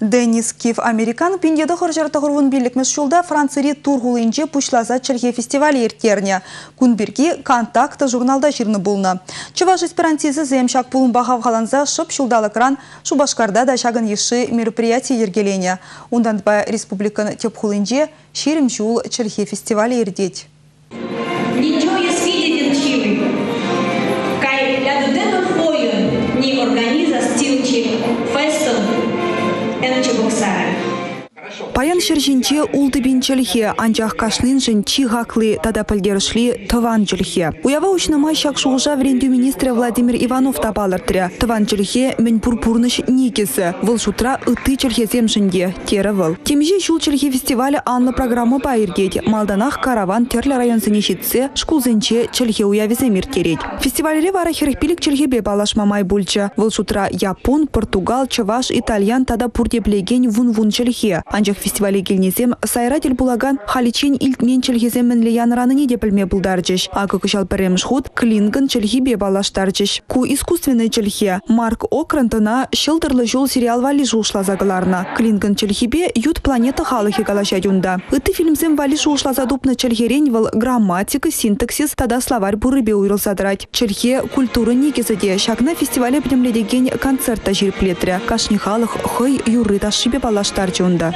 Денис Кив Американ пиндеді хоржарты құрвын бірлікміз жолда Францыри тургулынже пушлаза чірге фестивалі ертеріне. Күнберге контакты журналда жирны болны. Чываш эсперантизы земшак пулын бағав қаланза шып шылдалы кран Шубашкарда да шагын еші мероприятие ергелене. Ондан ба республикан теп хулынже шерім жул чірге фестивалі ердеть. Нічого я свідетель чили. Кай ля дудено фою ні організа стілчі pena de bolsar. Паян шержинче улды бинчелхе, анчах кашнын жын чихаклы тада пілдерішли тыван джилхе. Уява учнама шак шуғжа вренду министра Владимир Иванов табалыртыры. Тыван джилхе мен пурпурныш никесі. Выл шутра ыты чельхе земшінде, тері выл. Темже шул чельхе фестивалі анлы программа байыргет. Малданах караван терлі район сынешітсе, шкулзенче чельхе уявезе миртерет. Фестивалере вара херекпилік чельхебе балаш мамай бульчы. Выл шутра япон, португал, чаваш, итальян тада пурдеплеген вун-вун чельхе. Анчах фестивале келнесем сайратель булаган халичин илтмен чельхезем мінлі янраныне де білме бұлдарчыш. Ағы күшал пірем шхуд клинган чельхибе балаштарчыш. Ку искусственный чельхе Марк Окрандына шылдырлы жол сериал вали жушлазагыларна. Клинган чельхибе ют планета халыхи галаша юнда. Ыты фильмсем вали жушлаза дупны чельхерень вал грамматика, синтаксис, тада словарь бурыбе уйрылсадрать. Чельхе культура негезеде шагна фестивале білімледеген концертта. Кашни халық хый юры ташибе балаштар жунда.